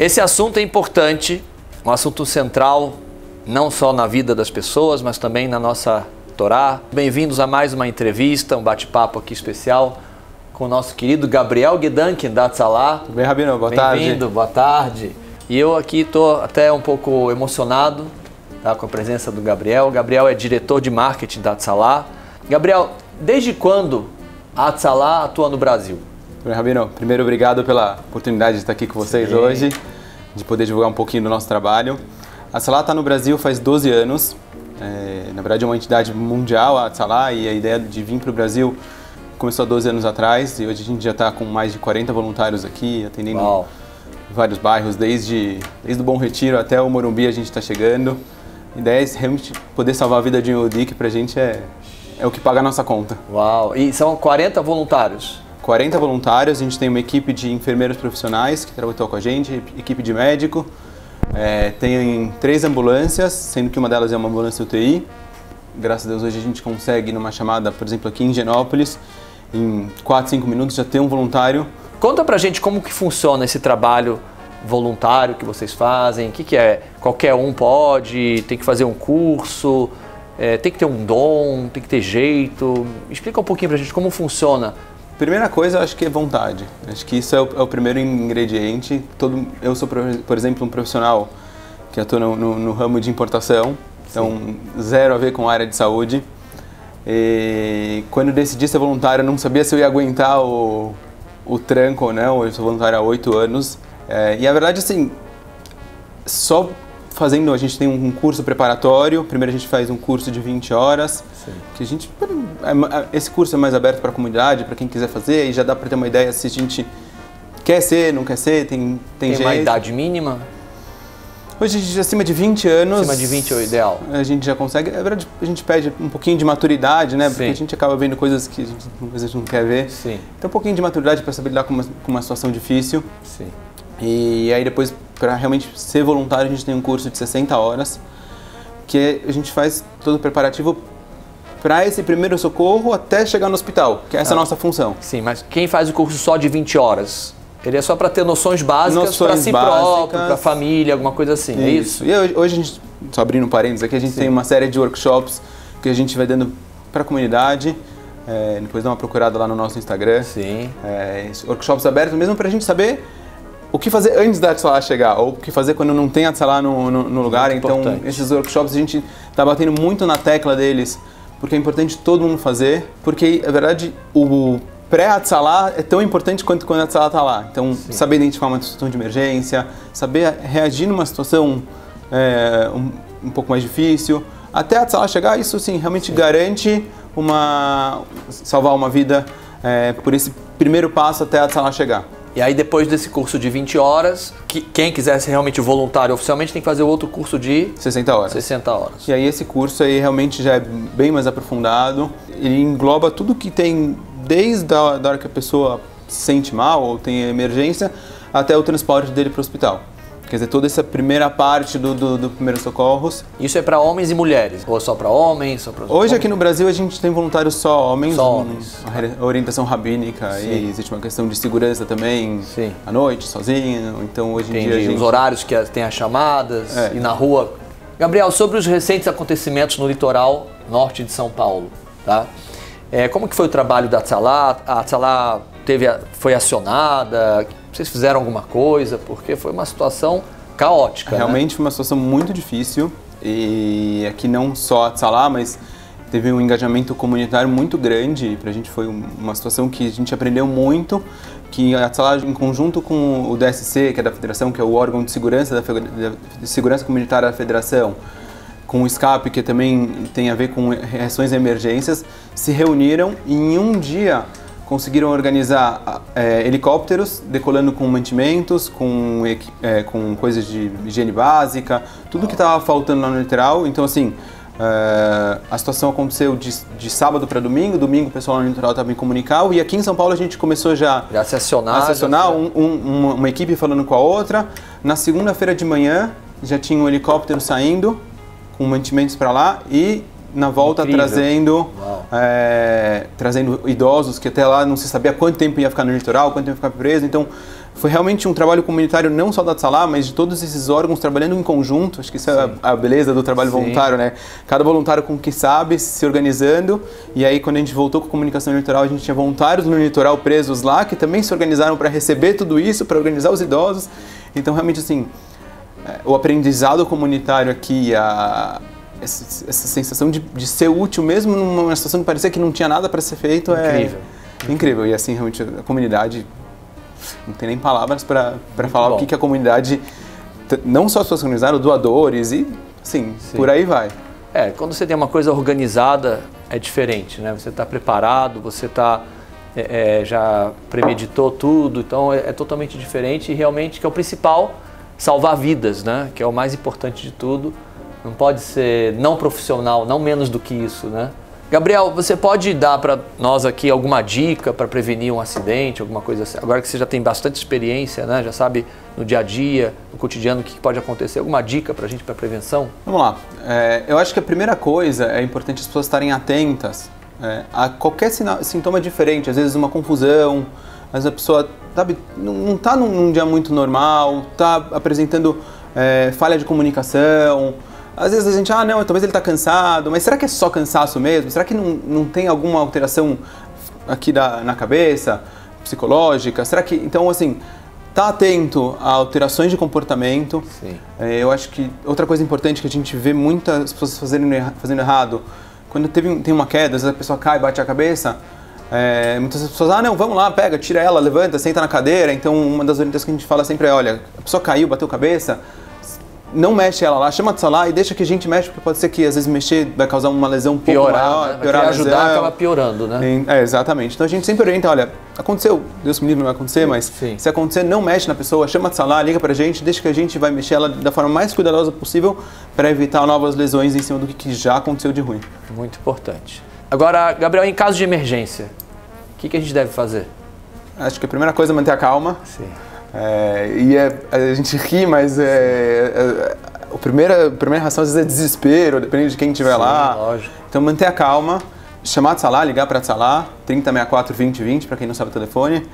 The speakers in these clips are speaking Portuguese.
Esse assunto é importante, um assunto central, não só na vida das pessoas, mas também na nossa Torá. Bem-vindos a mais uma entrevista, um bate-papo aqui especial com o nosso querido Gabriel Gedanken da Tzalá. Tudo bem, Rabino? Boa tarde. Bem-vindo, boa tarde. E eu aqui estou até um pouco emocionado tá, com a presença do Gabriel. O Gabriel é diretor de marketing da Tzalá. Gabriel, desde quando a Tzalá atua no Brasil? Bem, Rabino, primeiro obrigado pela oportunidade de estar aqui com vocês Sim. hoje, de poder divulgar um pouquinho do nosso trabalho. A Tzalá está no Brasil faz 12 anos. É, na verdade, é uma entidade mundial, a Tzalá, e a ideia de vir para o Brasil começou há 12 anos atrás e hoje a gente já está com mais de 40 voluntários aqui, atendendo Uau. vários bairros, desde, desde o Bom Retiro até o Morumbi a gente está chegando. A ideia é realmente poder salvar a vida de um Yodi, que para a gente é, é o que paga a nossa conta. Uau! E são 40 voluntários? 40 voluntários, a gente tem uma equipe de enfermeiros profissionais que trabalham com a gente, equipe de médico, é, tem três ambulâncias, sendo que uma delas é uma ambulância UTI. Graças a Deus hoje a gente consegue, numa chamada, por exemplo, aqui em Genópolis, em 4, 5 minutos já ter um voluntário. Conta pra gente como que funciona esse trabalho voluntário que vocês fazem, o que, que é? Qualquer um pode, tem que fazer um curso, é, tem que ter um dom, tem que ter jeito. Explica um pouquinho pra gente como funciona Primeira coisa, acho que é vontade. Acho que isso é o, é o primeiro ingrediente. Todo, eu sou, por exemplo, um profissional que atua no, no, no ramo de importação, então Sim. zero a ver com a área de saúde. E quando decidi ser voluntário, eu não sabia se eu ia aguentar o, o tranco ou não. Eu sou voluntário há oito anos. É, e a verdade, assim, só fazendo, a gente tem um curso preparatório. Primeiro a gente faz um curso de 20 horas, Sim. que a gente é, é, esse curso é mais aberto para a comunidade, para quem quiser fazer, e já dá para ter uma ideia se a gente quer ser, não quer ser, tem tem, tem uma idade mínima? Hoje a gente acima de 20 anos. Acima de 20 é o ideal. A gente já consegue. É verdade, a gente pede um pouquinho de maturidade, né? Sim. Porque a gente acaba vendo coisas que a gente, às vezes não quer ver. Sim. Então um pouquinho de maturidade para saber lidar com uma, com uma situação difícil. Sim. E aí depois, para realmente ser voluntário, a gente tem um curso de 60 horas, que a gente faz todo o preparativo para esse primeiro socorro até chegar no hospital, que essa é a ah. nossa função. Sim, mas quem faz o curso só de 20 horas? Ele é só para ter noções básicas para si básicas, próprio, para a família, alguma coisa assim, isso. é isso? E hoje, hoje, a gente, só abrindo parênteses aqui, a gente Sim. tem uma série de workshops que a gente vai dando para a comunidade. É, depois dá uma procurada lá no nosso Instagram. Sim. É, workshops abertos mesmo para a gente saber o que fazer antes da Tzalá chegar, ou o que fazer quando não tem a Tzalá no, no, no, lugar. Muito então, importante. esses workshops a gente está batendo muito na tecla deles, porque é importante todo mundo fazer, porque, na verdade, o pré-Atzalá é tão importante quanto quando a Atzalá está lá. Então, Sim. saber identificar uma situação de emergência, saber reagir numa situação é, um, um, pouco mais difícil, até a Atzalá chegar, isso sim, realmente sim. garante uma salvar uma vida é, por esse primeiro passo até a Atzalá chegar. E aí depois desse curso de 20 horas, que, quem quiser ser realmente voluntário oficialmente tem que fazer outro curso de 60 horas. 60 horas. E aí esse curso aí realmente já é bem mais aprofundado. Ele engloba tudo que tem desde a da hora que a pessoa se sente mal ou tem emergência até o transporte dele para o hospital. Quer dizer, toda essa primeira parte do, do, do primeiros socorros. Isso é para homens e mulheres? Ou só para homens? Só Hoje homens? aqui no Brasil a gente tem voluntários só homens. Só homens. Uma orientação rabínica Sim. e existe uma questão de segurança também. Sim. À noite, sozinho. Então hoje Entendi. em dia. Gente... Os horários que tem as chamadas é. e na rua. Gabriel, sobre os recentes acontecimentos no litoral norte de São Paulo, tá? É, como que foi o trabalho da Tzalá? A Tzalá teve, foi acionada? Vocês fizeram alguma coisa? Porque foi uma situação caótica. Né? Realmente né? foi uma situação muito difícil. E aqui não só a Tzalá, mas teve um engajamento comunitário muito grande. Para a gente foi uma situação que a gente aprendeu muito, que a Tzalá, em conjunto com o DSC, que é da Federação, que é o órgão de segurança, da, de segurança comunitária da Federação, com o SCAP, que também tem a ver com reações a emergências, se reuniram e em um dia conseguiram organizar é, helicópteros decolando com mantimentos, com, é, com coisas de higiene básica, tudo que estava faltando lá no litoral. Então, assim, é, a situação aconteceu de, de sábado para domingo, domingo o pessoal no litoral estava em comunicar, e aqui em São Paulo a gente começou já, já se acionar, a acionar um, um, uma, uma equipe falando com a outra. Na segunda-feira de manhã já tinha um helicóptero saindo com mantimentos para lá e na volta Incrível. trazendo é, trazendo idosos que até lá não se sabia quanto tempo ia ficar no litoral, quanto tempo ia ficar preso. Então, foi realmente um trabalho comunitário não só da Tsalá, mas de todos esses órgãos trabalhando em conjunto. Acho que isso é a, a beleza do trabalho Sim. voluntário, né? Cada voluntário com o que sabe, se organizando. E aí, quando a gente voltou com a comunicação no litoral, a gente tinha voluntários no litoral presos lá, que também se organizaram para receber tudo isso, para organizar os idosos. Então, realmente, assim, é, o aprendizado comunitário aqui, a, essa, essa sensação de, de, ser útil mesmo numa situação que parecia que não tinha nada para ser feito incrível. é incrível. E assim, realmente a comunidade não tem nem palavras para falar bom. o que, que a comunidade, não só pessoas organizaram, doadores e assim, Sim. por aí vai. É, quando você tem uma coisa organizada é diferente, né? Você está preparado, você está é, é, já premeditou tudo, então é, é totalmente diferente e realmente que é o principal salvar vidas, né? Que é o mais importante de tudo. Não pode ser não profissional, não menos do que isso, né? Gabriel, você pode dar para nós aqui alguma dica para prevenir um acidente, alguma coisa assim? Agora que você já tem bastante experiência, né? Já sabe no dia a dia, no cotidiano, o que pode acontecer. Alguma dica para a gente para prevenção? Vamos lá. É, eu acho que a primeira coisa é importante as pessoas estarem atentas é, a qualquer sintoma diferente. Às vezes uma confusão, às vezes a pessoa sabe, não está num, num, dia muito normal, está apresentando é, falha de comunicação às vezes a gente, ah, não, talvez ele está cansado, mas será que é só cansaço mesmo? Será que não, não tem alguma alteração aqui da, na cabeça, psicológica? Será que. Então, assim, tá atento a alterações de comportamento. Sim. É, eu acho que outra coisa importante que a gente vê muitas pessoas fazendo, fazendo errado, quando teve, tem uma queda, às vezes a pessoa cai, bate a cabeça. É, muitas pessoas, ah, não, vamos lá, pega, tira ela, levanta, senta na cadeira. Então, uma das orientações que a gente fala sempre é: olha, a pessoa caiu, bateu a cabeça, não mexe ela lá, chama a Tsalá e deixa que a gente mexe, porque pode ser que às vezes mexer vai causar uma lesão um piorar, maior, né? piorar ajudar lesão. acaba piorando, né? É, exatamente. Então a gente sempre orienta, olha, aconteceu, Deus me livre não vai acontecer, mas Sim. se acontecer, não mexe na pessoa, chama a Tsalá, liga pra gente, deixa que a gente vai mexer ela da forma mais cuidadosa possível para evitar novas lesões em cima do que já aconteceu de ruim. Muito importante. Agora, Gabriel, em caso de emergência, o que, que a gente deve fazer? Acho que a primeira coisa é manter a calma. Sim. É, e é, a gente ri, mas é, é, a primeira, a primeira reação às vezes é desespero, dependendo de quem estiver lá. Lógico. Então manter a calma, chamar a Tsalá, ligar para a Tsalá, 3064 2020, para quem não sabe o telefone.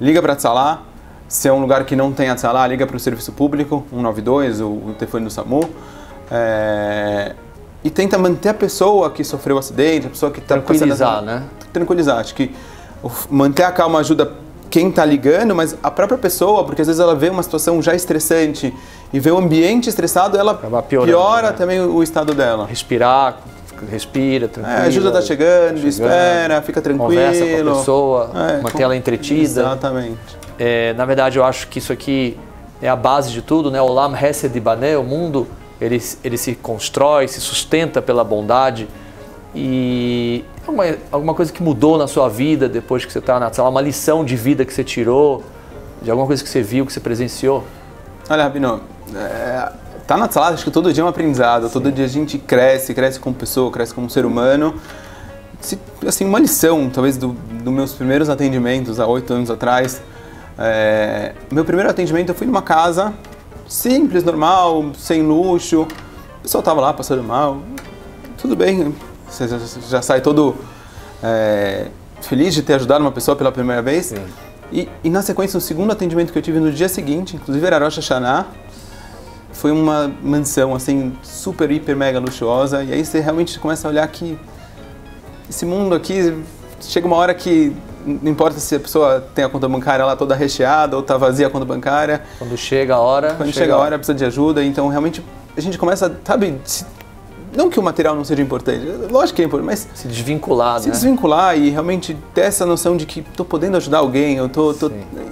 Liga para a Tsalá, se é um lugar que não tem a Tsalá, liga para o serviço público, 192, o, o telefone do SAMU. É, e tenta manter a pessoa que sofreu o acidente, a pessoa que está Tranquilizar, passando, né? Tranquilizar. Acho que manter a calma ajuda quem está ligando, mas a própria pessoa, porque às vezes ela vê uma situação já estressante e vê o ambiente estressado, ela piora né? também o estado dela. Respirar, respira, tranquilo. É, ajuda tá chegando, chegando, espera, fica tranquilo. Conversa com a pessoa, é, manter com... ela entretida. Exatamente. É, na verdade, eu acho que isso aqui é a base de tudo, né? O Lam Hesed Bané, o mundo, ele, ele se constrói, se sustenta pela bondade e alguma, alguma coisa que mudou na sua vida depois que você está na sala, uma lição de vida que você tirou, de alguma coisa que você viu, que você presenciou? Olha, Rabino, é, tá na sala, acho que todo dia é um aprendizado, Sim. todo dia a gente cresce, cresce como pessoa, cresce como ser humano. Se, assim, uma lição, talvez, dos do meus primeiros atendimentos, há oito anos atrás. É, meu primeiro atendimento, eu fui numa casa simples, normal, sem luxo. O pessoal tava lá passando mal. Tudo bem, você já, sai todo é, feliz de ter ajudado uma pessoa pela primeira vez. E, e, na sequência, o segundo atendimento que eu tive no dia seguinte, inclusive era Rosh Hashanah, foi uma mansão, assim, super, hiper, mega luxuosa. E aí você realmente começa a olhar que esse mundo aqui, chega uma hora que não importa se a pessoa tem a conta bancária lá toda recheada ou está vazia a conta bancária. Quando chega a hora. Quando chega, chega a hora, precisa de ajuda. Então, realmente, a gente começa, sabe, não que o material não seja importante, lógico que é importante, mas. Se desvincular, se né? desvincular e realmente ter essa noção de que estou podendo ajudar alguém, eu tô, tô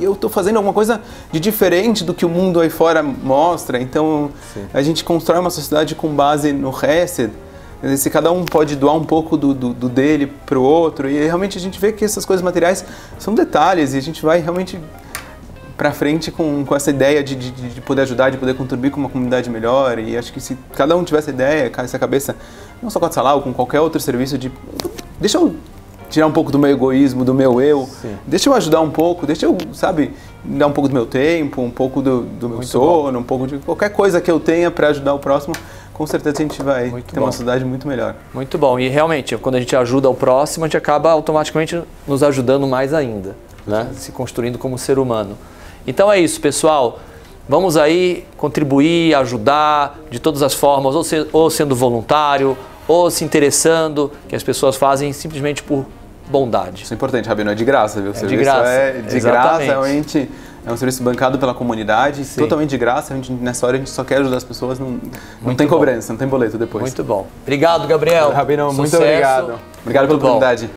eu tô fazendo alguma coisa de diferente do que o mundo aí fora mostra. Então Sim. a gente constrói uma sociedade com base no Hesed. Se cada um pode doar um pouco do, do, do dele para o outro, e realmente a gente vê que essas coisas materiais são detalhes e a gente vai realmente para frente com, com essa ideia de, de, de, poder ajudar, de poder contribuir com uma comunidade melhor. E acho que se cada um tivesse ideia, essa cabeça, não só com a Salah, ou com qualquer outro serviço, de deixa eu tirar um pouco do meu egoísmo, do meu eu, Sim. deixa eu ajudar um pouco, deixa eu, sabe, dar um pouco do meu tempo, um pouco do, do meu Muito sono, bom. um pouco de qualquer coisa que eu tenha para ajudar o próximo. com certeza a gente vai muito ter bom. uma sociedade muito melhor. Muito bom. E realmente, quando a gente ajuda o próximo, a gente acaba automaticamente nos ajudando mais ainda, né? se construindo como ser humano. Então é isso, pessoal. Vamos aí contribuir, ajudar de todas as formas, ou, se, ou sendo voluntário, ou se interessando, que as pessoas fazem simplesmente por bondade. Isso é importante, Rabino, é de graça, viu? O é de graça. É de Exatamente. graça, realmente é um serviço bancado pela comunidade, Sim. totalmente de graça. A gente, nessa hora a gente só quer ajudar as pessoas, não, não tem cobrança, não tem boleto depois. Muito bom. Obrigado, Gabriel. Rabino, muito obrigado. Obrigado muito pela bom. oportunidade.